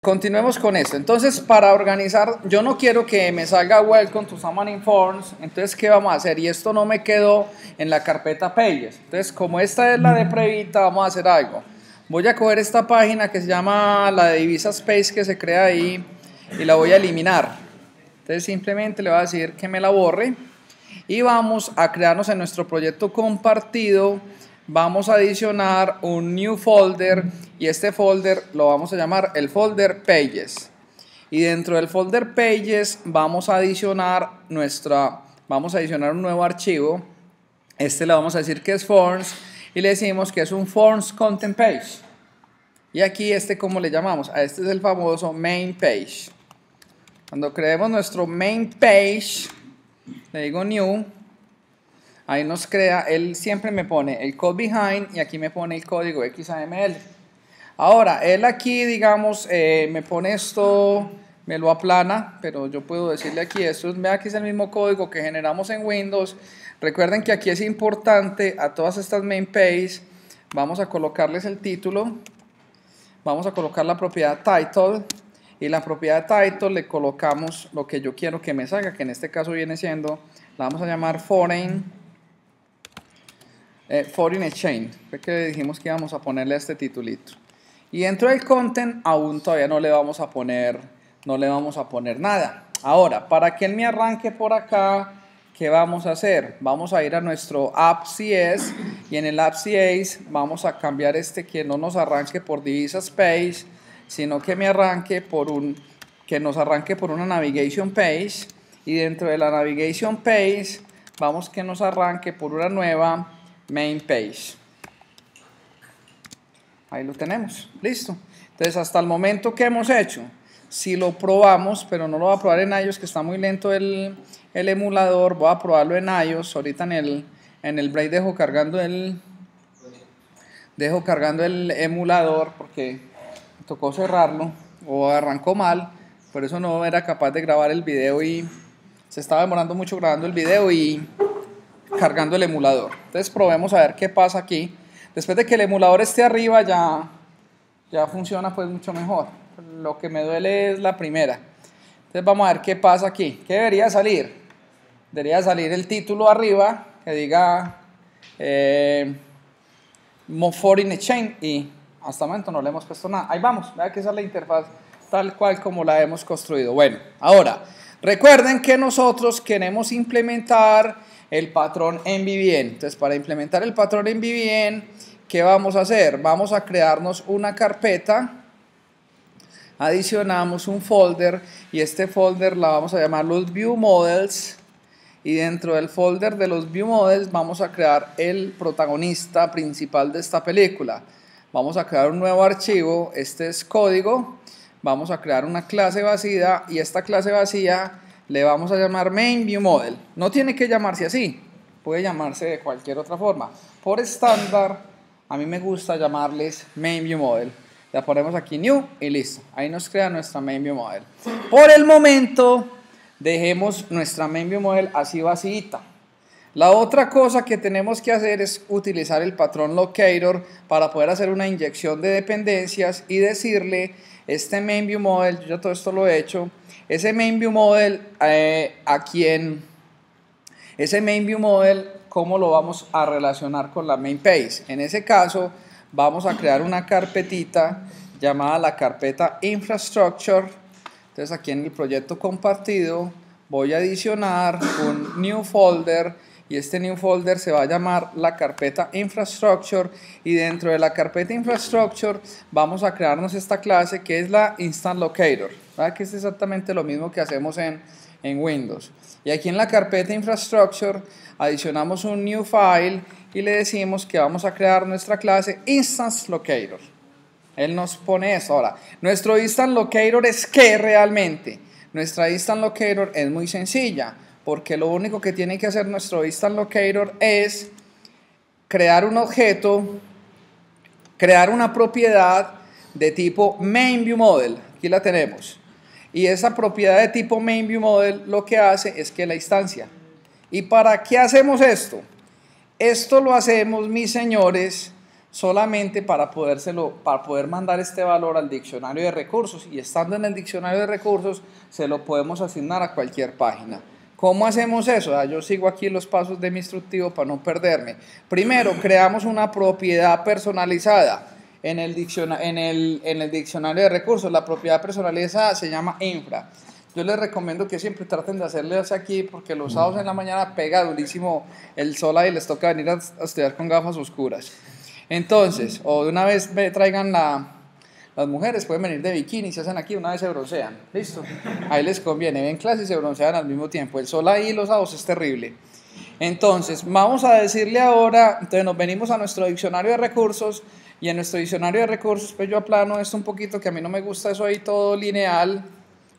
Continuemos con esto. Entonces, para organizar, yo no quiero que me salga welcome to someone forms. Entonces, ¿qué vamos a hacer? Y esto no me quedó en la carpeta pages. Entonces, como esta es la de Previta, vamos a hacer algo. Voy a coger esta página que se llama la de Divisa Space que se crea ahí y la voy a eliminar. Entonces, simplemente le voy a decir que me la borre y vamos a crearnos en nuestro proyecto compartido vamos a adicionar un new folder y este folder lo vamos a llamar el folder pages. Y dentro del folder pages vamos a adicionar nuestra vamos a adicionar un nuevo archivo. Este le vamos a decir que es forms y le decimos que es un forms content page. Y aquí este como le llamamos a este es el famoso main page. Cuando creemos nuestro main page le digo new ahí nos crea, él siempre me pone el code behind y aquí me pone el código XAML. Ahora, él aquí, digamos, eh, me pone esto, me lo aplana, pero yo puedo decirle aquí, esto vea que es el mismo código que generamos en Windows. Recuerden que aquí es importante a todas estas main page, vamos a colocarles el título, vamos a colocar la propiedad title, y la propiedad title le colocamos lo que yo quiero que me salga, que en este caso viene siendo, la vamos a llamar foreign eh, Foreign Exchange, fue que dijimos que íbamos a ponerle este titulito. Y dentro del content aún todavía no le vamos a poner, no le vamos a poner nada. Ahora, para que él me arranque por acá, ¿qué vamos a hacer? Vamos a ir a nuestro app.cs y en el app.cs vamos a cambiar este que no nos arranque por divisa space, sino que me arranque por un, que nos arranque por una navigation page y dentro de la navigation page vamos que nos arranque por una nueva main page. Ahí lo tenemos, listo. Entonces, hasta el momento que hemos hecho, si lo probamos, pero no lo voy a probar en iOS, que está muy lento el, emulador, voy a probarlo en iOS, ahorita en el, en el break dejo cargando el, dejo cargando el emulador porque tocó cerrarlo o arrancó mal, por eso no era capaz de grabar el video y se estaba demorando mucho grabando el video y cargando el emulador. Entonces probemos a ver qué pasa aquí. Después de que el emulador esté arriba ya, ya funciona pues mucho mejor. Lo que me duele es la primera. Entonces vamos a ver qué pasa aquí. ¿Qué debería salir? Debería salir el título arriba que diga eh, Foreign Exchange y hasta el momento no le hemos puesto nada. Ahí vamos, vea que esa es la interfaz tal cual como la hemos construido. Bueno, ahora recuerden que nosotros queremos implementar el patrón en Vivien. Entonces, para implementar el patrón en Vivien, ¿qué vamos a hacer? Vamos a crearnos una carpeta, adicionamos un folder y este folder la vamos a llamar los View Models y dentro del folder de los View Models vamos a crear el protagonista principal de esta película. Vamos a crear un nuevo archivo, este es código, vamos a crear una clase vacía y esta clase vacía le vamos a llamar main view model. No tiene que llamarse así, puede llamarse de cualquier otra forma. Por estándar, a mí me gusta llamarles main view model. La ponemos aquí new y listo. Ahí nos crea nuestra main view model. Por el momento, dejemos nuestra main view model así vacía. La otra cosa que tenemos que hacer es utilizar el patrón locator para poder hacer una inyección de dependencias y decirle este main view model, yo todo esto lo he hecho, ese main view model eh, a quien, ese main view model, ¿cómo lo vamos a relacionar con la main page? En ese caso, vamos a crear una carpetita llamada la carpeta infrastructure. Entonces aquí en el proyecto compartido voy a adicionar un new folder y este new folder se va a llamar la carpeta infrastructure y dentro de la carpeta infrastructure vamos a crearnos esta clase que es la instant locator que es exactamente lo mismo que hacemos en, en Windows y aquí en la carpeta infrastructure adicionamos un new file y le decimos que vamos a crear nuestra clase instance locator él nos pone eso ahora nuestro instant locator es qué realmente nuestra instant locator es muy sencilla porque lo único que tiene que hacer nuestro instant locator es crear un objeto, crear una propiedad de tipo MainViewModel. Aquí la tenemos. Y esa propiedad de tipo MainViewModel lo que hace es que la instancia. ¿Y para qué hacemos esto? Esto lo hacemos, mis señores, solamente para, podérselo, para poder mandar este valor al diccionario de recursos y estando en el diccionario de recursos se lo podemos asignar a cualquier página. ¿Cómo hacemos eso? Ah, yo sigo aquí los pasos de mi instructivo para no perderme. Primero, creamos una propiedad personalizada en el, en el, en el diccionario de recursos. La propiedad personalizada se llama infra. Yo les recomiendo que siempre traten de hacerles aquí porque los sábados en la mañana pega durísimo el sol y les toca venir a estudiar con gafas oscuras. Entonces, o de una vez me traigan la, las mujeres pueden venir de bikini, se hacen aquí, una vez se broncean. Listo. Ahí les conviene. Ven clases y se broncean al mismo tiempo. El sol ahí los sábados es terrible. Entonces, vamos a decirle ahora, entonces nos venimos a nuestro diccionario de recursos y en nuestro diccionario de recursos, pues yo aplano esto un poquito, que a mí no me gusta eso ahí todo lineal,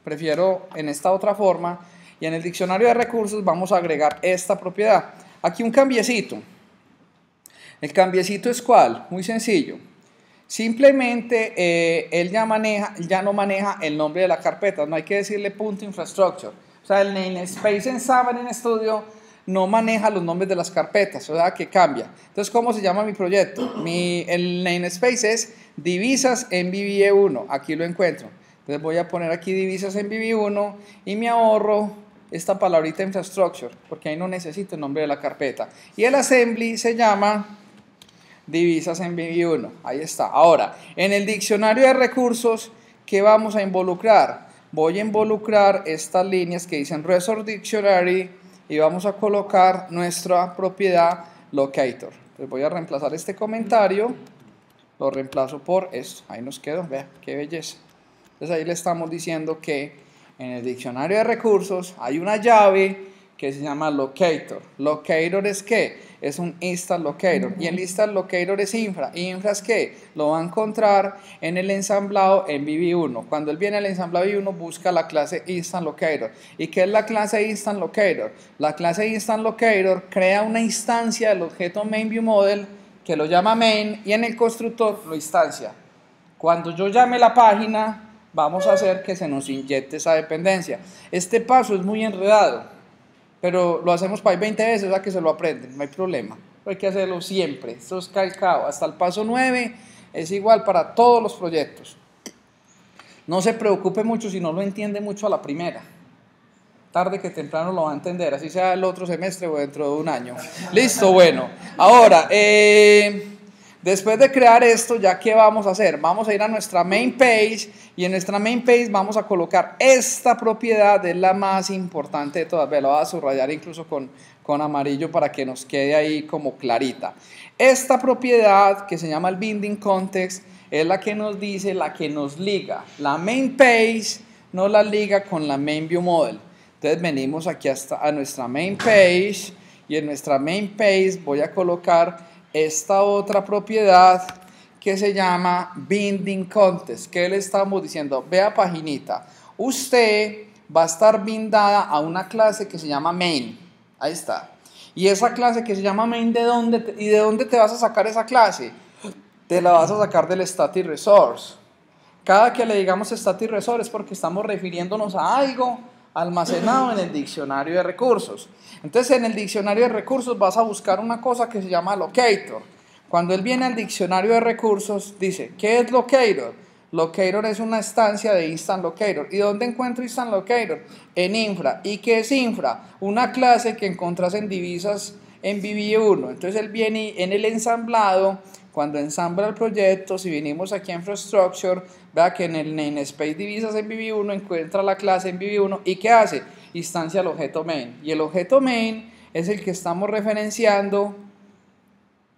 prefiero en esta otra forma. Y en el diccionario de recursos vamos a agregar esta propiedad. Aquí un cambiecito. El cambiecito es cuál? Muy sencillo. Simplemente eh, él ya, maneja, ya no maneja el nombre de la carpeta, no hay que decirle punto infrastructure. O sea, el namespace en Xamarin Studio no maneja los nombres de las carpetas, o sea, que cambia. Entonces, ¿cómo se llama mi proyecto? Mi, el namespace es divisas en VBE1, aquí lo encuentro. Entonces voy a poner aquí divisas en VB1 y me ahorro esta palabrita infrastructure, porque ahí no necesito el nombre de la carpeta. Y el assembly se llama divisas en VB1. Ahí está. Ahora, en el diccionario de recursos, ¿qué vamos a involucrar? Voy a involucrar estas líneas que dicen Resource Dictionary y vamos a colocar nuestra propiedad locator. Entonces voy a reemplazar este comentario, lo reemplazo por esto. Ahí nos quedó, vea, qué belleza. Entonces ahí le estamos diciendo que en el diccionario de recursos hay una llave que se llama locator. Locator es qué? Es un instant locator. Y el instant locator es infra. ¿Infra es qué? Lo va a encontrar en el ensamblado en VB1. Cuando él viene al ensamblado VB1 busca la clase instant locator. ¿Y qué es la clase instant locator? La clase instant locator crea una instancia del objeto main view model que lo llama main y en el constructor lo instancia. Cuando yo llame la página, vamos a hacer que se nos inyecte esa dependencia. Este paso es muy enredado pero lo hacemos para 20 veces, o sea que se lo aprenden, no hay problema. hay que hacerlo siempre, esto es calcado. Hasta el paso 9 es igual para todos los proyectos. No se preocupe mucho si no lo entiende mucho a la primera. Tarde que temprano lo va a entender, así sea el otro semestre o dentro de un año. Listo, bueno. Ahora, eh, Después de crear esto, ¿ya qué vamos a hacer? Vamos a ir a nuestra main page y en nuestra main page vamos a colocar esta propiedad, es la más importante de todas. Ve, la voy a subrayar incluso con, con amarillo para que nos quede ahí como clarita. Esta propiedad que se llama el binding context es la que nos dice, la que nos liga. La main page nos la liga con la main view model. Entonces venimos aquí a nuestra main page y en nuestra main page voy a colocar esta otra propiedad que se llama binding contest. ¿Qué le estamos diciendo? Vea paginita. Usted va a estar bindada a una clase que se llama main. Ahí está. Y esa clase que se llama main, ¿de dónde ¿y de dónde te vas a sacar esa clase? Te la vas a sacar del static resource. Cada que le digamos static resource es porque estamos refiriéndonos a algo almacenado en el diccionario de recursos. Entonces en el diccionario de recursos vas a buscar una cosa que se llama locator. Cuando él viene al diccionario de recursos, dice, ¿qué es locator? Locator es una estancia de Instant Locator. ¿Y dónde encuentro Instant Locator? En infra. ¿Y qué es infra? Una clase que encontras en divisas en VB1. Entonces él viene en el ensamblado cuando ensambla el proyecto, si vinimos aquí a Infrastructure, vea que en el namespace divisas en VB1 encuentra la clase en VB1 y ¿qué hace? Instancia el objeto main. Y el objeto main es el que estamos referenciando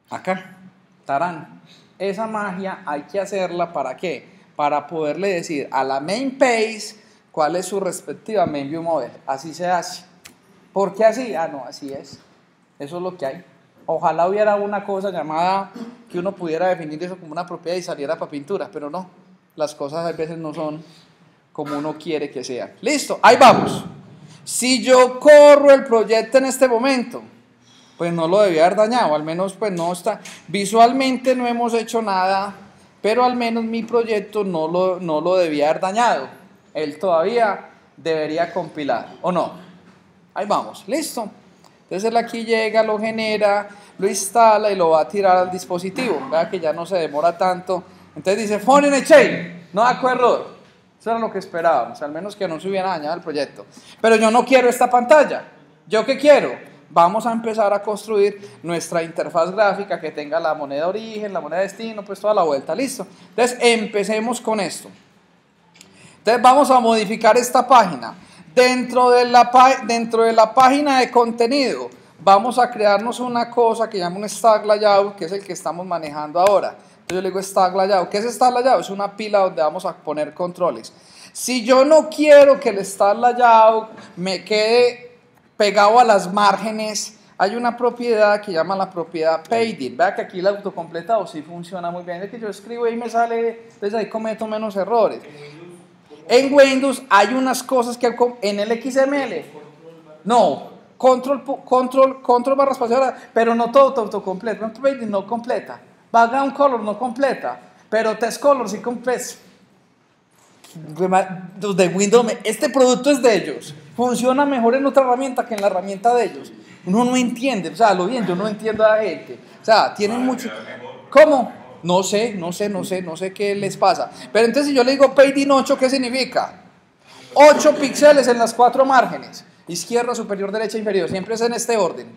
acá. Tarán. Esa magia hay que hacerla para qué? Para poderle decir a la main page cuál es su respectiva main view model. Así se hace. ¿Por qué así? Ah, no, así es. Eso es lo que hay. Ojalá hubiera una cosa llamada que uno pudiera definir eso como una propiedad y saliera para pintura, pero no. Las cosas a veces no son como uno quiere que sean. Listo, ahí vamos. Si yo corro el proyecto en este momento, pues no lo debía haber dañado, al menos pues no está. Visualmente no hemos hecho nada, pero al menos mi proyecto no lo, no lo debía haber dañado. Él todavía debería compilar, ¿o no? Ahí vamos, listo. Entonces él aquí llega, lo genera, lo instala y lo va a tirar al dispositivo. Vea que ya no se demora tanto. Entonces dice, phone in a chain, no da error. Eso era lo que esperábamos, al menos que no se hubiera dañado el proyecto. Pero yo no quiero esta pantalla. ¿Yo qué quiero? Vamos a empezar a construir nuestra interfaz gráfica que tenga la moneda origen, la moneda destino, pues toda la vuelta, listo. Entonces empecemos con esto. Entonces vamos a modificar esta página. Dentro de la, dentro de la página de contenido vamos a crearnos una cosa que llama un stack layout, que es el que estamos manejando ahora. Entonces yo le digo stack layout. ¿Qué es stack layout? Es una pila donde vamos a poner controles. Si yo no quiero que el stack layout me quede pegado a las márgenes, hay una propiedad que llama la propiedad padding. Vea que aquí el autocompletado sí funciona muy bien. Es que yo escribo y me sale, entonces ahí cometo menos errores. En Windows hay unas cosas que en el XML, no, control, control, control barra espacial, pero no todo autocompleta. Padding no completa. Background color no completa, pero test color sí completa. De Windows, este producto es de ellos funciona mejor en otra herramienta que en la herramienta de ellos. Uno no entiende, o sea, lo bien, yo no entiendo a la gente. O sea, tienen mucho... ¿Cómo? No sé, no sé, no sé, no sé qué les pasa. Pero entonces yo le digo Padding 8, ¿qué significa? 8 píxeles en las cuatro márgenes. Izquierda, superior, derecha, inferior. Siempre es en este orden.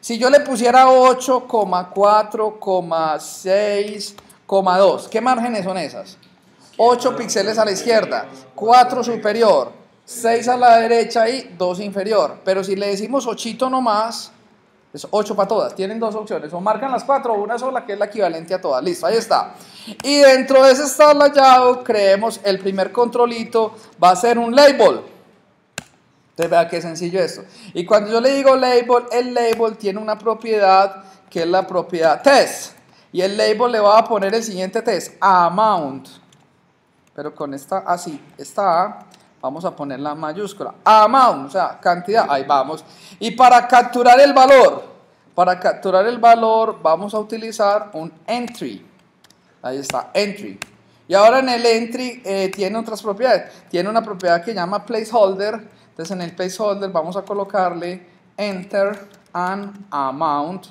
Si yo le pusiera 8,4,6,2, ¿qué márgenes son esas? 8 píxeles a la izquierda, 4 superior, 6 a la derecha y 2 inferior. Pero si le decimos 8 nomás, es 8 para todas. Tienen dos opciones. O marcan las 4 o una sola que es la equivalente a todas. Listo, ahí está. Y dentro de ese estado layout creemos el primer controlito va a ser un label. Entonces vea qué sencillo esto. Y cuando yo le digo label, el label tiene una propiedad que es la propiedad test. Y el label le va a poner el siguiente test, amount. Pero con esta así, esta A Vamos a poner la mayúscula. Amount, o sea, cantidad. Ahí vamos. Y para capturar el valor, para capturar el valor vamos a utilizar un entry. Ahí está, entry. Y ahora en el entry eh, tiene otras propiedades. Tiene una propiedad que llama placeholder. Entonces en el placeholder vamos a colocarle enter an amount.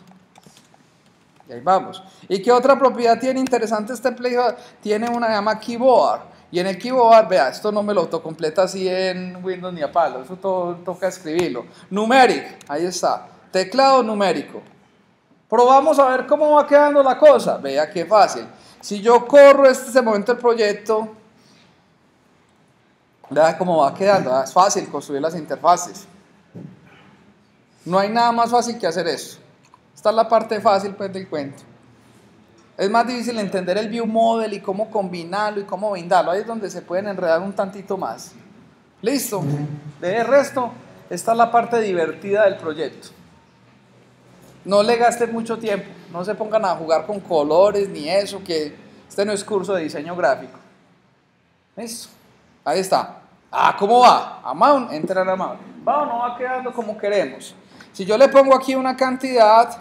Y ahí vamos. ¿Y qué otra propiedad tiene interesante este placeholder? Tiene una llama keyboard. Y en el keyboard, vea, esto no me lo autocompleta así en Windows ni a palo, eso todo toca escribirlo. Numeric, ahí está, teclado numérico. Probamos a ver cómo va quedando la cosa, vea qué fácil. Si yo corro este momento el proyecto, vea cómo va quedando, es fácil construir las interfaces. No hay nada más fácil que hacer eso. Esta es la parte fácil pues, del cuento. Es más difícil entender el view model y cómo combinarlo y cómo vendarlo. Ahí es donde se pueden enredar un tantito más. Listo. De resto, esta es la parte divertida del proyecto. No le gasten mucho tiempo. No se pongan a jugar con colores ni eso, que este no es curso de diseño gráfico. Listo. Ahí está. Ah, ¿cómo va? Amount, entra en amount. Va o no va quedando como queremos. Si yo le pongo aquí una cantidad,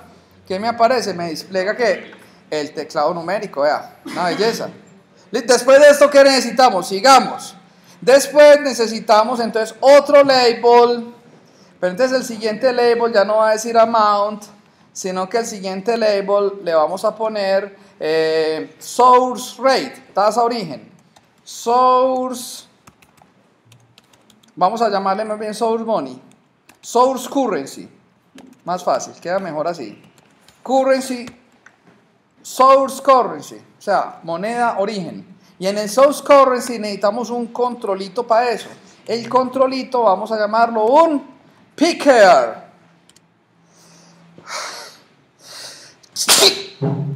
¿qué me aparece? Me despliega que el teclado numérico, vea, una belleza. Después de esto, ¿qué necesitamos? Sigamos. Después necesitamos entonces otro label, pero entonces el siguiente label ya no va a decir amount, sino que el siguiente label le vamos a poner eh, source rate, tasa origen. Source, vamos a llamarle más bien source money. Source currency, más fácil, queda mejor así. Currency source currency, o sea, moneda origen. Y en el source currency necesitamos un controlito para eso. El controlito vamos a llamarlo un picker.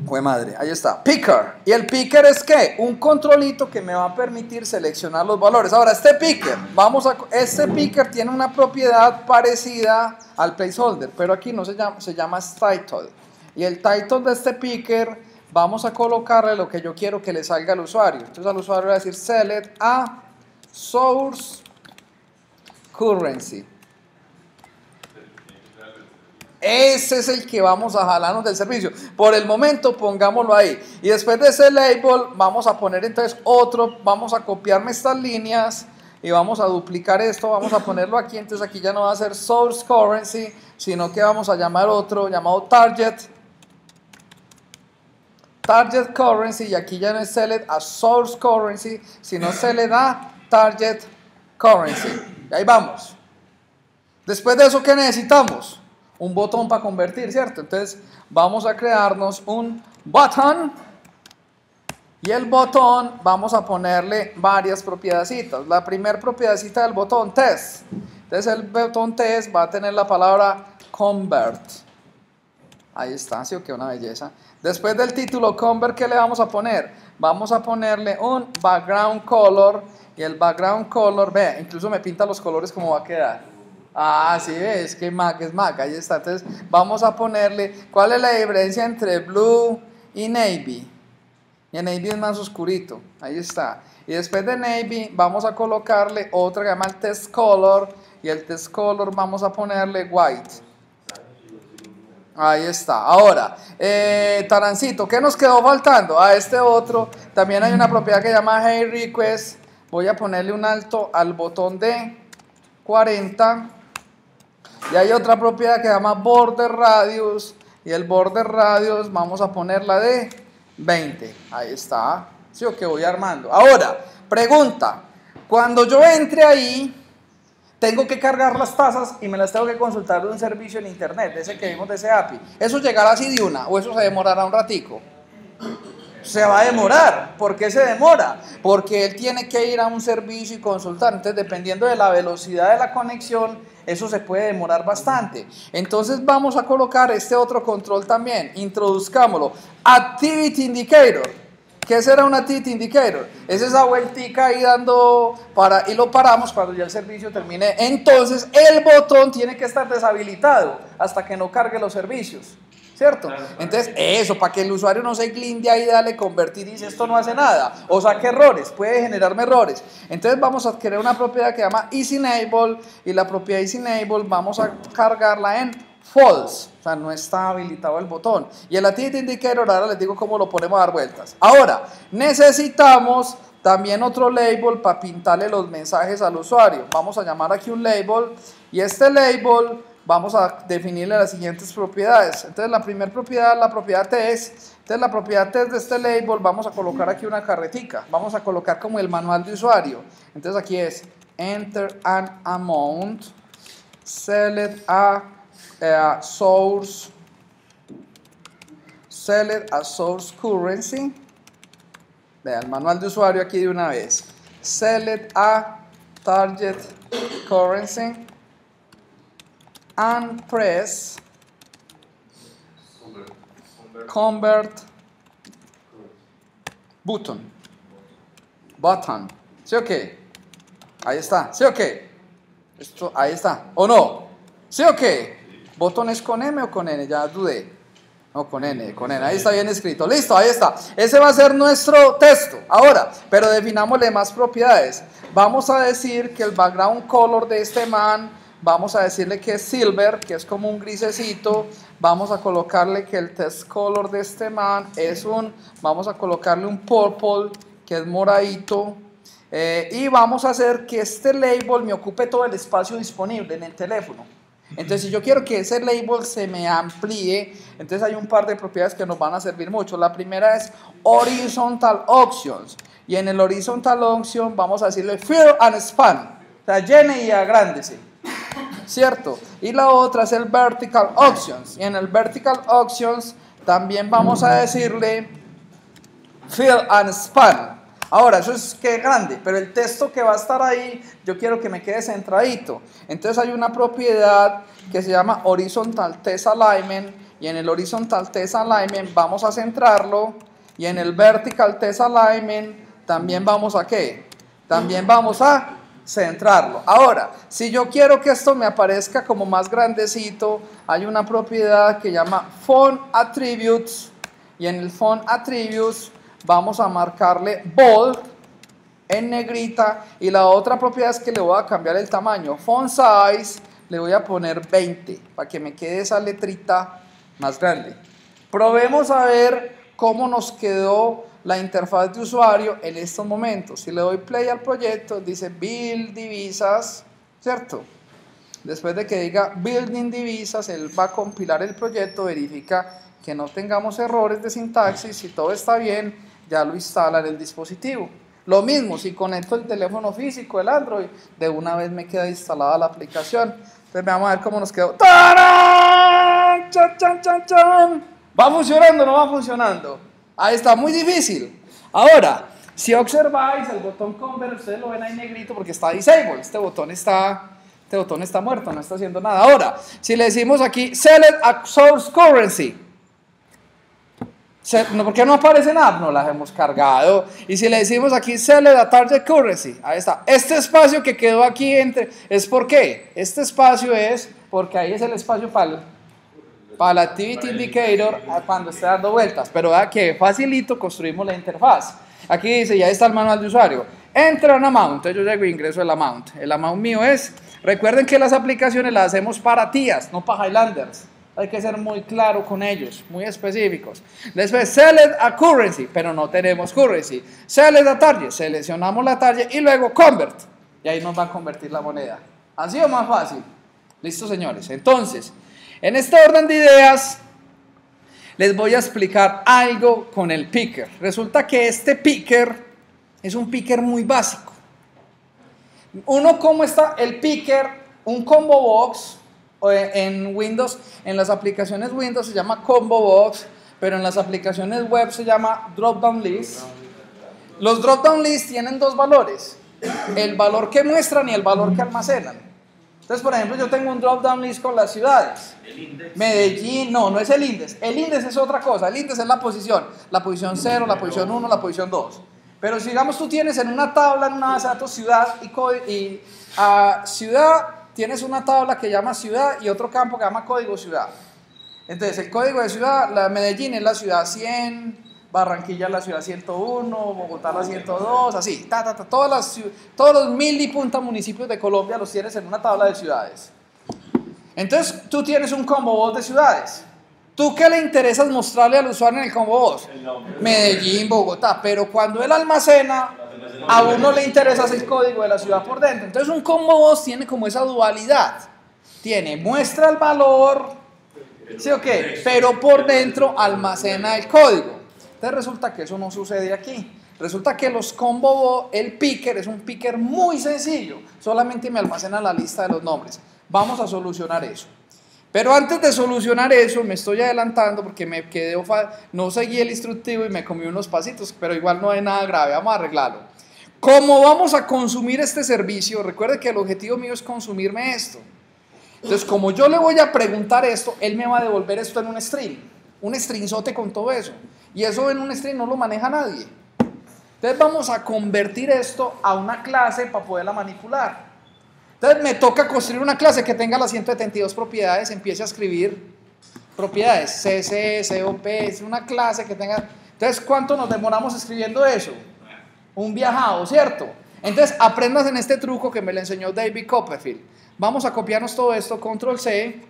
Fue madre, ahí está, picker. ¿Y el picker es qué? Un controlito que me va a permitir seleccionar los valores. Ahora, este picker, vamos a, este picker tiene una propiedad parecida al placeholder, pero aquí no se llama, se llama title. Y el title de este picker, vamos a colocarle lo que yo quiero que le salga al usuario. Entonces al usuario le va a decir select a source currency. Ese es el que vamos a jalarnos del servicio. Por el momento pongámoslo ahí. Y después de ese label vamos a poner entonces otro, vamos a copiarme estas líneas y vamos a duplicar esto, vamos a ponerlo aquí, entonces aquí ya no va a ser source currency, sino que vamos a llamar otro llamado target target currency y aquí ya no es select a source currency, sino se le da target currency. Y ahí vamos. Después de eso, ¿qué necesitamos? Un botón para convertir, ¿cierto? Entonces vamos a crearnos un button y el botón vamos a ponerle varias propiedades. La primera propiedadcita del botón test. Entonces el botón test va a tener la palabra convert. Ahí está, sí o qué, una belleza. Después del título convert, ¿qué le vamos a poner? Vamos a ponerle un background color y el background color, vea, incluso me pinta los colores como va a quedar. Ah, sí, es que Mac es Mac, ahí está. Entonces vamos a ponerle, ¿cuál es la diferencia entre blue y navy? Y el navy es más oscurito, ahí está. Y después de navy vamos a colocarle otra que se llama el test color y el test color vamos a ponerle white. Ahí está. Ahora, eh, Tarancito, ¿qué nos quedó faltando? A este otro también hay una propiedad que se llama Hey Request. Voy a ponerle un alto al botón de 40. Y hay otra propiedad que se llama Border Radius. Y el Border Radius vamos a ponerla de 20. Ahí está. Sí, que voy armando. Ahora, pregunta. Cuando yo entre ahí, tengo que cargar las tasas y me las tengo que consultar de un servicio en internet, ese que vimos de ese API. ¿Eso llegará así de una o eso se demorará un ratico? Se va a demorar. ¿Por qué se demora? Porque él tiene que ir a un servicio y consultar. Entonces, dependiendo de la velocidad de la conexión, eso se puede demorar bastante. Entonces, vamos a colocar este otro control también. Introduzcámoslo. Activity Indicator. ¿Qué será una activity indicator? Es esa vueltica ahí dando para y lo paramos cuando ya el servicio termine. Entonces el botón tiene que estar deshabilitado hasta que no cargue los servicios. ¿Cierto? Entonces, eso, para que el usuario no se incline ahí, dale convertir y dice esto no hace nada. O saque errores, puede generarme errores. Entonces, vamos a adquirir una propiedad que se llama EasyEnable y la propiedad EasyEnable vamos a cargarla en false, o sea, no está habilitado el botón. Y el activity indicator, ahora les digo cómo lo ponemos a dar vueltas. Ahora, necesitamos también otro label para pintarle los mensajes al usuario. Vamos a llamar aquí un label y este label vamos a definirle las siguientes propiedades. Entonces, la primera propiedad, la propiedad test. Entonces, la propiedad test de este label, vamos a colocar aquí una carretica. Vamos a colocar como el manual de usuario. Entonces, aquí es enter an amount, select a source, sell it as source currency. Vea el manual de usuario aquí de una vez. Sell it a target currency and press convert button. Button. ¿Sí o qué? Ahí está. ¿Sí o qué? Esto, ahí está. ¿O no? ¿Sí o qué? ¿Botones con M o con N? Ya dudé. No, con N, con N. Ahí está bien escrito. Listo, ahí está. Ese va a ser nuestro texto. Ahora, pero definámosle más propiedades. Vamos a decir que el background color de este man, vamos a decirle que es silver, que es como un grisecito. Vamos a colocarle que el test color de este man es un, vamos a colocarle un purple, que es moradito. Eh, y vamos a hacer que este label me ocupe todo el espacio disponible en el teléfono. Entonces, si yo quiero que ese label se me amplíe, entonces hay un par de propiedades que nos van a servir mucho. La primera es horizontal options. Y en el horizontal option vamos a decirle fill and span. O sea, llene y agrándese. ¿Cierto? Y la otra es el vertical options. Y en el vertical options también vamos a decirle fill and span. Ahora, eso es que grande, pero el texto que va a estar ahí, yo quiero que me quede centradito. Entonces hay una propiedad que se llama horizontal test alignment y en el horizontal test alignment vamos a centrarlo y en el vertical test alignment también vamos a qué? También vamos a centrarlo. Ahora, si yo quiero que esto me aparezca como más grandecito, hay una propiedad que llama font attributes y en el font attributes vamos a marcarle bold en negrita y la otra propiedad es que le voy a cambiar el tamaño. Font size le voy a poner 20 para que me quede esa letrita más grande. Probemos a ver cómo nos quedó la interfaz de usuario en estos momentos. Si le doy play al proyecto, dice build divisas, ¿cierto? Después de que diga building divisas, él va a compilar el proyecto, verifica que no tengamos errores de sintaxis, si todo está bien, ya lo instala en el dispositivo. Lo mismo, si conecto el teléfono físico, el Android, de una vez me queda instalada la aplicación. Entonces vamos a ver cómo nos quedó. ¡Tarán! ¡Chan, chan, chan, chan! ¿Va funcionando o no va funcionando? Ahí está, muy difícil. Ahora, si observáis el botón Convert, ustedes lo ven ahí negrito porque está disable. Este botón está, este botón está muerto, no está haciendo nada. Ahora, si le decimos aquí Select a Source Currency, ¿Por qué no aparece nada? No las hemos cargado. Y si le decimos aquí Select a Target Currency, ahí está. Este espacio que quedó aquí entre, ¿es por qué? Este espacio es porque ahí es el espacio para para el Activity Indicator cuando esté dando vueltas. Pero vea que facilito construimos la interfaz. Aquí dice, ya está el manual de usuario. Entra en Amount. Entonces yo llego e ingreso el Amount. El Amount mío es, recuerden que las aplicaciones las hacemos para tías, no para Highlanders. Hay que ser muy claro con ellos, muy específicos. Después, select a currency, pero no tenemos currency. Select a target, seleccionamos la target y luego convert. Y ahí nos va a convertir la moneda. ¿Ha sido más fácil? Listo, señores. Entonces, en este orden de ideas, les voy a explicar algo con el picker. Resulta que este picker es un picker muy básico. Uno, ¿cómo está el picker? Un combo box en Windows, en las aplicaciones Windows se llama Combo Box, pero en las aplicaciones web se llama Drop Down List. Los Drop Down List tienen dos valores, el valor que muestran y el valor que almacenan. Entonces, por ejemplo, yo tengo un drop down list con las ciudades. Medellín, no, no es el índice. El índice es otra cosa. El índice es la posición. La posición 0, la posición 1, la posición 2. Pero si digamos tú tienes en una tabla, en una base de datos, ciudad y, y uh, ciudad tienes una tabla que llama ciudad y otro campo que llama código ciudad. Entonces, el código de ciudad, la Medellín es la ciudad 100, Barranquilla es la ciudad 101, Bogotá la 102, así, ta, ta, ta, todas las, todos los mil y punta municipios de Colombia los tienes en una tabla de ciudades. Entonces, tú tienes un combo voz de ciudades. ¿Tú qué le interesas mostrarle al usuario en el combo voz? Medellín, Bogotá, pero cuando él almacena a uno le interesa el código de la ciudad por dentro. Entonces un combo voz tiene como esa dualidad. Tiene, muestra el valor, ¿sí? Pero por dentro almacena el código. Entonces resulta que eso no sucede aquí. Resulta que los combo, el picker es un picker muy sencillo. Solamente me almacena la lista de los nombres. Vamos a solucionar eso. Pero antes de solucionar eso, me estoy adelantando porque me quedé, no seguí el instructivo y me comí unos pasitos, pero igual no hay nada grave, vamos a arreglarlo. ¿Cómo vamos a consumir este servicio? Recuerde que el objetivo mío es consumirme esto. Entonces, como yo le voy a preguntar esto, él me va a devolver esto en un string, un stringzote con todo eso. Y eso en un string no lo maneja nadie. Entonces vamos a convertir esto a una clase para poderla manipular. Entonces me toca construir una clase que tenga las 172 propiedades, empiece a escribir propiedades, CSS, es una clase que tenga... Entonces, ¿cuánto nos demoramos escribiendo eso? Un viajado, ¿cierto? Entonces, aprendas en este truco que me lo enseñó David Copperfield. Vamos a copiarnos todo esto, control C,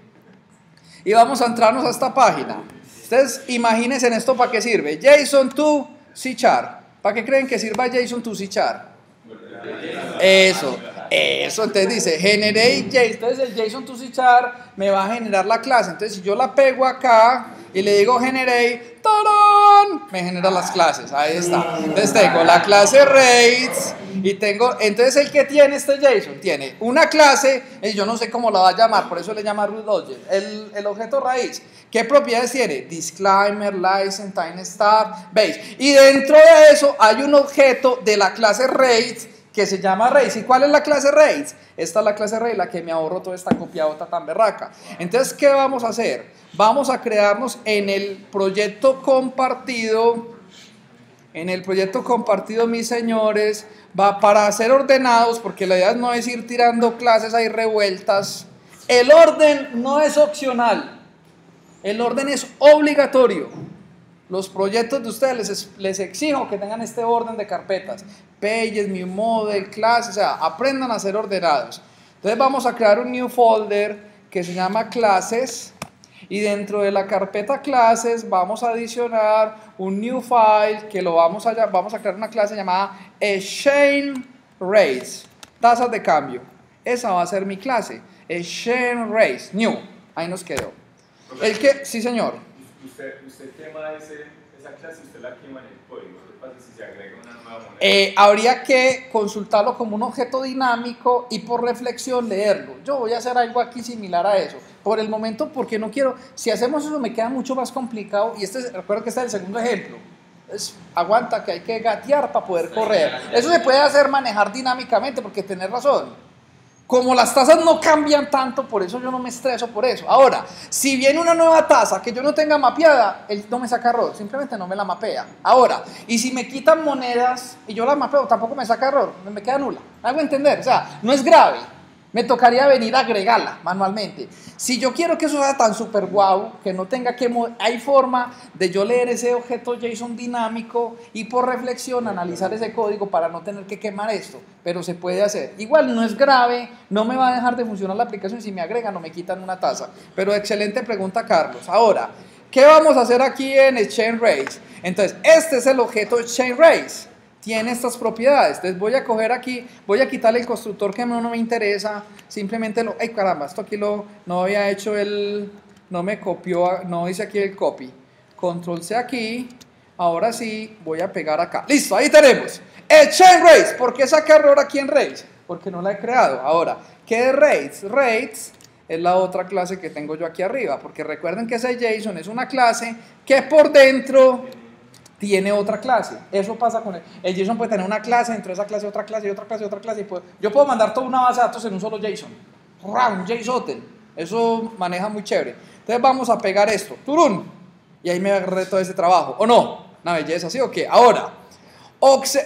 y vamos a entrarnos a esta página. Ustedes imagínense en esto para qué sirve. JSON to C char. ¿Para qué creen que sirva JSON to C char? Eso, eso. Entonces dice generate JSON. Entonces el JSON to C char me va a generar la clase. Entonces si yo la pego acá y le digo generate, ¡tarán! me genera las clases, ahí está. Entonces tengo la clase rates y tengo, entonces el que tiene este JSON tiene una clase, y yo no sé cómo la va a llamar, por eso le llama root object, el, el objeto raíz. ¿Qué propiedades tiene? Disclaimer, license, time start, base. Y dentro de eso hay un objeto de la clase rates que se llama rates. ¿Y cuál es la clase rates? Esta es la clase rates, la que me ahorro toda esta copiadota tan berraca. Entonces, ¿qué vamos a hacer? vamos a crearnos en el proyecto compartido, en el proyecto compartido, mis señores, va para ser ordenados, porque la idea no es ir tirando clases ahí revueltas. El orden no es opcional, el orden es obligatorio. Los proyectos de ustedes les, les exijo que tengan este orden de carpetas. Pages, New Model, clases, o sea, aprendan a ser ordenados. Entonces vamos a crear un new folder que se llama clases Y dentro de la carpeta clases vamos a adicionar un new file que lo vamos a, vamos a crear una clase llamada exchange rates, tasas de cambio. Esa va a ser mi clase, exchange rates, new. Ahí nos quedó. El que, sí señor. Usted, usted quema ese, esa clase, usted la quema en el código. ¿Qué pasa si se agrega una nueva moneda? Eh, habría que consultarlo como un objeto dinámico y por reflexión leerlo. Yo voy a hacer algo aquí similar a eso. Por el momento, porque no quiero, si hacemos eso me queda mucho más complicado y este, recuerdo que este es el segundo ejemplo. Es, aguanta que hay que gatear para poder correr. Eso se puede hacer manejar dinámicamente porque tenés razón. Como las tasas no cambian tanto, por eso yo no me estreso por eso. Ahora, si viene una nueva tasa que yo no tenga mapeada, él no me saca error, simplemente no me la mapea. Ahora, y si me quitan monedas y yo las mapeo, tampoco me saca error, me queda nula. ¿Me hago entender? O sea, no es grave. Me tocaría venir a agregarla manualmente. Si yo quiero que eso sea tan super guau, que no tenga que... Hay forma de yo leer ese objeto JSON dinámico y por reflexión analizar ese código para no tener que quemar esto. Pero se puede hacer. Igual no es grave, no me va a dejar de funcionar la aplicación si me agregan o me quitan una tasa. Pero excelente pregunta, Carlos. Ahora, ¿qué vamos a hacer aquí en Exchange Rates? Entonces, este es el objeto Exchange Rates tiene estas propiedades. Entonces voy a coger aquí, voy a quitarle el constructor que no, no me interesa, simplemente lo, ay caramba, esto aquí lo, no había hecho el, no me copió, no dice aquí el copy. Control C aquí, ahora sí voy a pegar acá. Listo, ahí tenemos. Exchange Rates, ¿por qué saca error aquí en Rates? Porque no la he creado. Ahora, ¿qué es Rates? Rates es la otra clase que tengo yo aquí arriba, porque recuerden que ese JSON es una clase que por dentro tiene otra clase. Eso pasa con el, el JSON puede tener una clase, dentro de esa clase otra clase y otra clase otra clase. Y yo puedo mandar toda una base de datos en un solo JSON. Un JSON. Eso maneja muy chévere. Entonces vamos a pegar esto. Turun. Y ahí me agarré todo ese trabajo. ¿O no? Una belleza, ¿sí o qué? Ahora,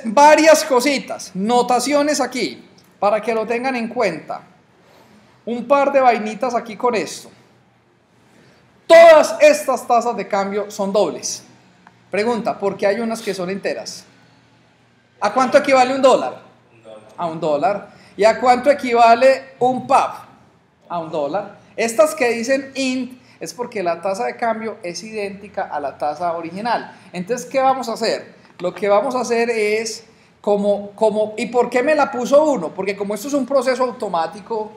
varias cositas. Notaciones aquí. Para que lo tengan en cuenta. Un par de vainitas aquí con esto. Todas estas tasas de cambio son dobles. Pregunta, ¿por qué hay unas que son enteras? ¿A cuánto equivale un dólar? A un dólar. ¿Y a cuánto equivale un pub? A un dólar. Estas que dicen int es porque la tasa de cambio es idéntica a la tasa original. Entonces, ¿qué vamos a hacer? Lo que vamos a hacer es como, como, ¿y por qué me la puso uno? Porque como esto es un proceso automático,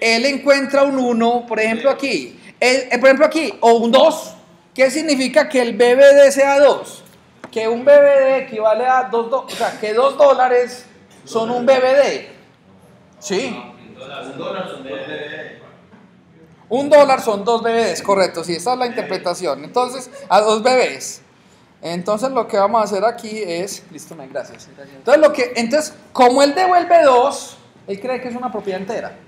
él encuentra un 1, por ejemplo aquí, eh, por ejemplo aquí, o un 2, ¿Qué significa que el BBD sea 2? Que un BBD equivale a 2 dólares, o sea, que 2 dólares son un BBD. ¿Sí? Un dólar son 2 BBD. BBDs, correcto, sí, esa es la interpretación. Entonces, a dos bebés. Entonces lo que vamos a hacer aquí es, listo, gracias. Entonces, lo que, entonces, como él devuelve 2, él cree que es una propiedad entera.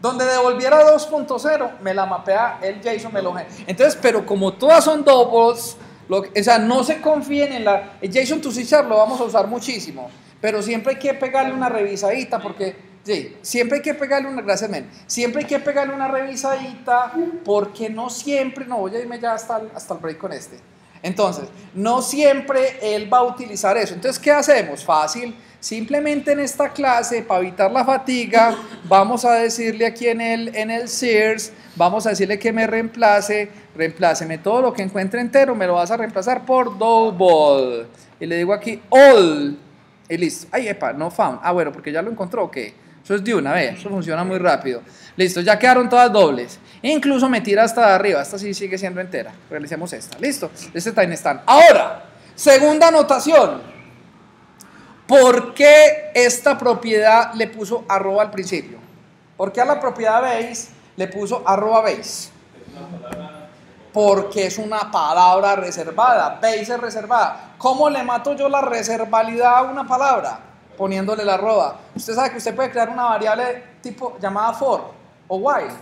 Donde devolviera 2.0, me la mapea el JSON, me lo Entonces, pero como todas son doubles, lo, o sea, no se confíen en la... El JSON to C lo vamos a usar muchísimo, pero siempre hay que pegarle una revisadita porque... Sí, siempre hay que pegarle una, gracias men, siempre hay que pegarle una revisadita porque no siempre, no voy a irme ya hasta hasta el break con este. Entonces, no siempre él va a utilizar eso. Entonces, ¿qué hacemos? Fácil, Simplemente en esta clase, para evitar la fatiga, vamos a decirle aquí en el, en el Sears, vamos a decirle que me reemplace, reempláceme todo lo que encuentre entero, me lo vas a reemplazar por double. Y le digo aquí all, y listo. Ay, epa, no found. Ah, bueno, porque ya lo encontró, ok. Eso es de una vez, eso funciona muy rápido. Listo, ya quedaron todas dobles. incluso me tira hasta arriba, esta sí sigue siendo entera. Realicemos esta, listo. Este time stand. Ahora, segunda anotación. ¿Por qué esta propiedad le puso arroba al principio? ¿Por qué a la propiedad base le puso arroba base? Porque es una palabra reservada. Base es reservada. ¿Cómo le mato yo la reservalidad a una palabra? Poniéndole la arroba. Usted sabe que usted puede crear una variable tipo llamada for o while.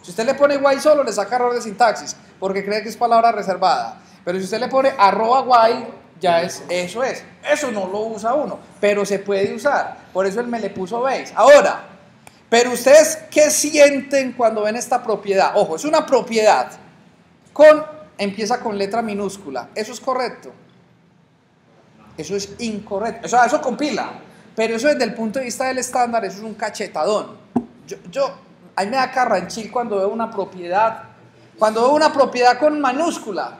Si usted le pone while solo, le saca error de sintaxis, porque cree que es palabra reservada. Pero si usted le pone arroba while, ya es, eso es. Eso no lo usa uno, pero se puede usar. Por eso él me le puso base. Ahora, pero ustedes, ¿qué sienten cuando ven esta propiedad? Ojo, es una propiedad. Con, empieza con letra minúscula. ¿Eso es correcto? Eso es incorrecto. Eso compila. Pero eso desde el punto de vista del estándar, eso es un cachetadón. Yo, yo a me da carranchil cuando veo una propiedad Cuando veo una propiedad con minúscula,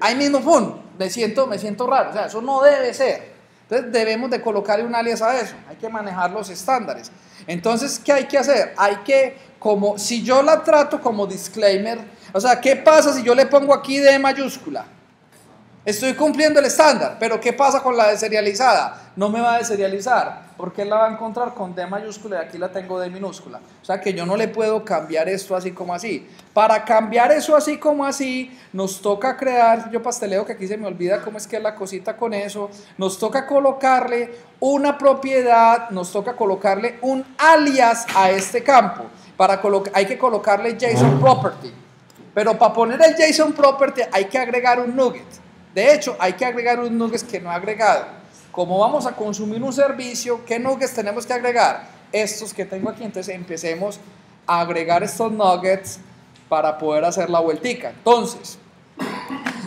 ahí mismo, ¡pum! Me siento, me siento raro. O sea, eso no debe ser. Entonces debemos de colocarle un alias a eso. Hay que manejar los estándares. Entonces, ¿qué hay que hacer? Hay que, como, si yo la trato como disclaimer, o sea, ¿qué pasa si yo le pongo aquí D mayúscula? Estoy cumpliendo el estándar, pero ¿qué pasa con la deserializada? No me va a deserializar, porque él la va a encontrar con D mayúscula y aquí la tengo D minúscula. O sea que yo no le puedo cambiar esto así como así. Para cambiar eso así como así, nos toca crear, yo pasteleo que aquí se me olvida cómo es que es la cosita con eso, nos toca colocarle una propiedad, nos toca colocarle un alias a este campo. Para hay que colocarle JSON property. Pero para poner el JSON property hay que agregar un nugget. De hecho, hay que agregar un nuggets que no he agregado. Como vamos a consumir un servicio, ¿qué nuggets tenemos que agregar? Estos que tengo aquí. Entonces empecemos a agregar estos nuggets para poder hacer la vueltica. Entonces,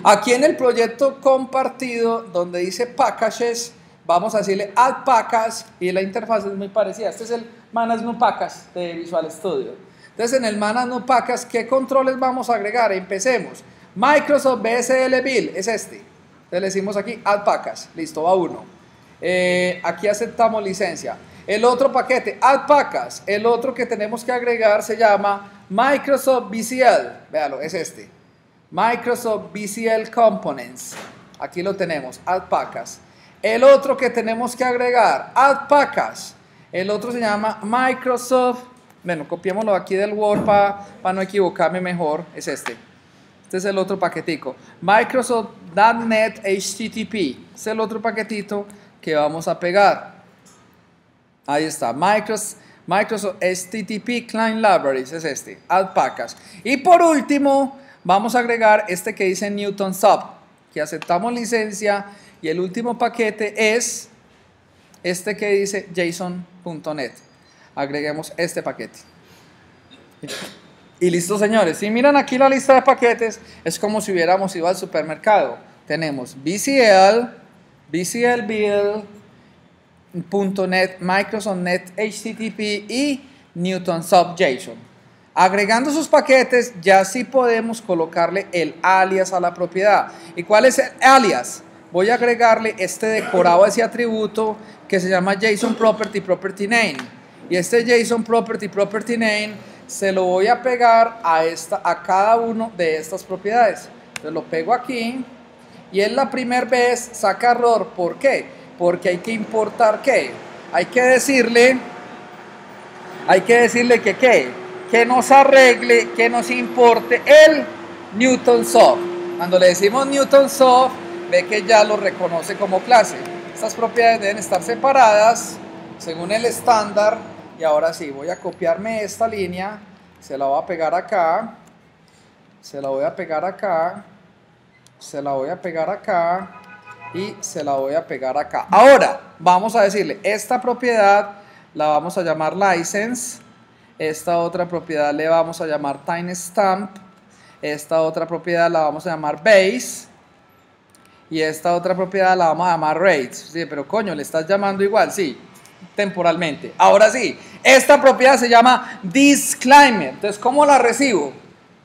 aquí en el proyecto compartido, donde dice packages, vamos a decirle add package y la interfaz es muy parecida. Este es el manage new package de Visual Studio. Entonces, en el manage new package, ¿qué controles vamos a agregar? Empecemos. Microsoft BSL Bill es este. Entonces le decimos aquí Add Package. Listo, va uno. Eh, aquí aceptamos licencia. El otro paquete, Add Package. El otro que tenemos que agregar se llama Microsoft BCL. Véalo, es este. Microsoft BCL Components. Aquí lo tenemos, Add Package. El otro que tenemos que agregar, Add Package. El otro se llama Microsoft. Bueno, copiémoslo aquí del Word para no equivocarme mejor. Es este. Este es el otro paquetico. Microsoft.NET HTTP. Este es el otro paquetito que vamos a pegar. Ahí está. Microsoft, Microsoft HTTP Client Libraries. Es este. Add package. Y por último, vamos a agregar este que dice Newton Sub. Que aceptamos licencia. Y el último paquete es este que dice JSON.NET. Agreguemos este paquete. Y listo, señores. Si miran aquí la lista de paquetes, es como si hubiéramos ido al supermercado. Tenemos BCL, BCL Bill, .NET, Microsoft Net HTTP y Newton Sub JSON. Agregando sus paquetes, ya sí podemos colocarle el alias a la propiedad. ¿Y cuál es el alias? Voy a agregarle este decorado ese atributo que se llama JSON Property. Y este JSON Property se lo voy a pegar a cada uno de estas propiedades. Entonces lo pego aquí y en la primera vez saca error. ¿Por qué? Porque hay que importar qué. Hay que decirle, hay que decirle que qué, que nos arregle, que nos importe el Newton Soft. Cuando le decimos Newton Soft, ve que ya lo reconoce como clase. Estas propiedades deben estar separadas según el estándar y ahora sí, voy a copiarme esta línea, se la voy a pegar acá, se la voy a pegar acá, se la voy a pegar acá y se la voy a pegar acá. Ahora, vamos a decirle, esta propiedad la vamos a llamar license, esta otra propiedad le vamos a llamar timestamp, esta otra propiedad la vamos a llamar base, y esta otra propiedad la vamos a llamar rates. Sí, pero coño, le estás llamando igual, sí temporalmente. Ahora sí, esta propiedad se llama disclaimer. Entonces, ¿cómo la recibo?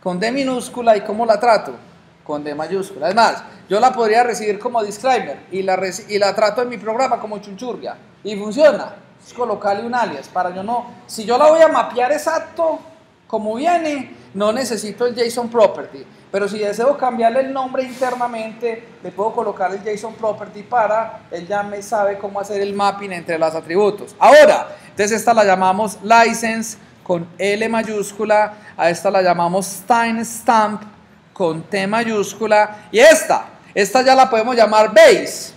Con D minúscula y ¿cómo la trato? Con D mayúscula. Es más, yo la podría recibir como disclaimer y la, y la trato en mi programa como chunchurria. Y funciona. Es colocarle un alias para yo no... Si yo la voy a mapear exacto como viene, no necesito el JSON property. Pero si deseo cambiarle el nombre internamente, le puedo colocar el JSON property para, él ya me sabe cómo hacer el mapping entre los atributos. Ahora, entonces esta la llamamos license con L mayúscula, a esta la llamamos timestamp con T mayúscula y esta, esta ya la podemos llamar base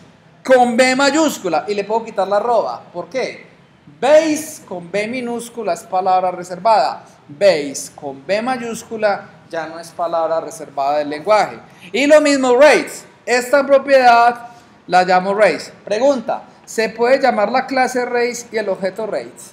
con B mayúscula y le puedo quitar la arroba. ¿Por qué? Base con B minúscula es palabra reservada. Base con B mayúscula ya no es palabra reservada del lenguaje. Y lo mismo rates. Esta propiedad la llamo race. Pregunta, ¿se puede llamar la clase race y el objeto rates?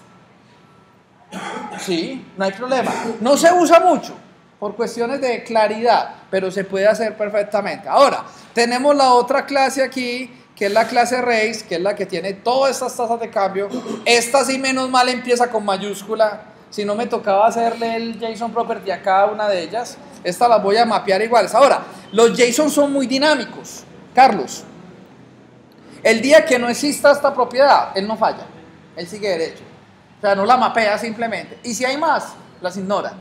Sí, no hay problema. No se usa mucho por cuestiones de claridad, pero se puede hacer perfectamente. Ahora, tenemos la otra clase aquí, que es la clase race, que es la que tiene todas estas tasas de cambio. Esta sí menos mal empieza con mayúscula si no me tocaba hacerle el JSON property a cada una de ellas. Estas las voy a mapear iguales. Ahora, los JSON son muy dinámicos. Carlos, el día que no exista esta propiedad, él no falla. Él sigue derecho. O sea, no la mapea simplemente. Y si hay más, las ignora.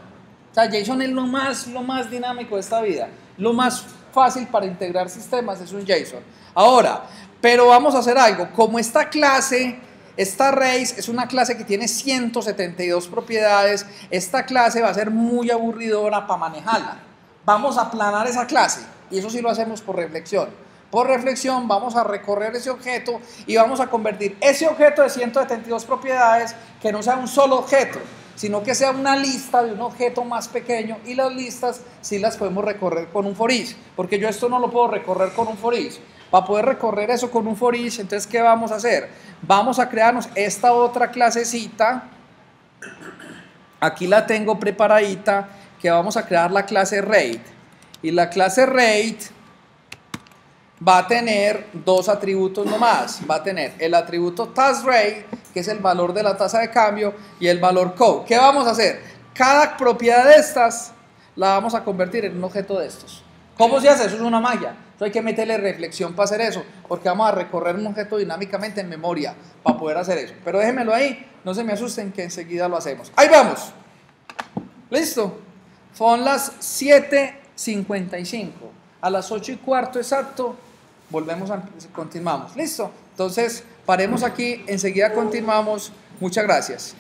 Sea, JSON es lo más, lo más dinámico de esta vida. Lo más fácil para integrar sistemas es un JSON. Ahora, pero vamos a hacer algo. Como esta clase, esta race es una clase que tiene 172 propiedades, esta clase va a ser muy aburridora para manejarla. Vamos a aplanar esa clase y eso sí lo hacemos por reflexión. Por reflexión vamos a recorrer ese objeto y vamos a convertir ese objeto de 172 propiedades que no sea un solo objeto, sino que sea una lista de un objeto más pequeño y las listas sí las podemos recorrer con un for porque yo esto no lo puedo recorrer con un for each. Para poder recorrer eso con un for entonces ¿qué vamos a hacer? Vamos a crearnos esta otra clasecita. Aquí la tengo preparadita, que vamos a crear la clase rate. Y la clase rate va a tener dos atributos nomás. Va a tener el atributo task rate, que es el valor de la tasa de cambio, y el valor code. ¿Qué vamos a hacer? Cada propiedad de estas la vamos a convertir en un objeto de estos. ¿Cómo se hace? Eso es una magia. hay que meterle reflexión para hacer eso, porque vamos a recorrer un objeto dinámicamente en memoria para poder hacer eso. Pero déjenmelo ahí, no se me asusten que enseguida lo hacemos. Ahí vamos. ¿Listo? Son las 7.55. A las 8 y cuarto exacto, volvemos a, continuamos. ¿Listo? Entonces, paremos aquí, enseguida continuamos. Muchas gracias.